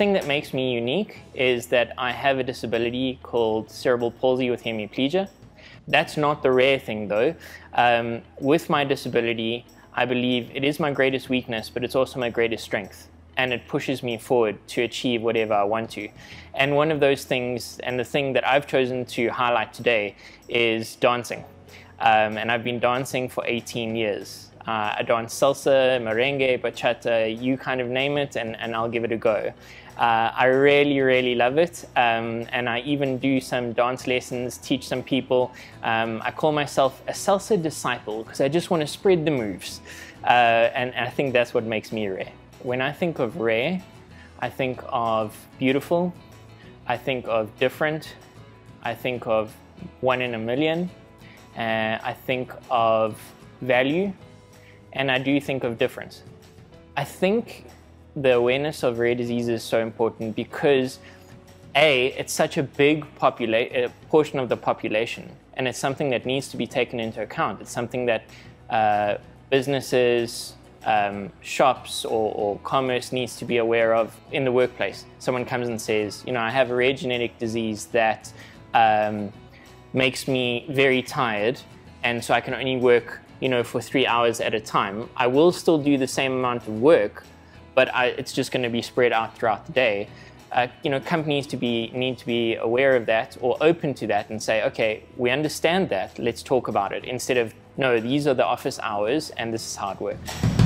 thing that makes me unique is that I have a disability called cerebral palsy with hemiplegia. That's not the rare thing though. Um, with my disability, I believe it is my greatest weakness, but it's also my greatest strength. And it pushes me forward to achieve whatever I want to. And one of those things, and the thing that I've chosen to highlight today, is dancing. Um, and I've been dancing for 18 years. Uh, I dance salsa, merengue, bachata, you kind of name it, and, and I'll give it a go. Uh, I really, really love it, um, and I even do some dance lessons, teach some people. Um, I call myself a salsa disciple because I just want to spread the moves, uh, and, and I think that's what makes me rare. When I think of rare, I think of beautiful, I think of different, I think of one in a million, uh, I think of value, and I do think of difference. I think the awareness of rare disease is so important because a it's such a big uh, portion of the population and it's something that needs to be taken into account it's something that uh, businesses um, shops or, or, commerce needs to be aware of in the workplace someone comes and says you know i have a rare genetic disease that um, makes me very tired and so i can only work you know, for three hours at a time. I will still do the same amount of work, but I, it's just going to be spread out throughout the day. Uh, you know, companies to be need to be aware of that or open to that and say, okay, we understand that. Let's talk about it instead of no, these are the office hours and this is how it works.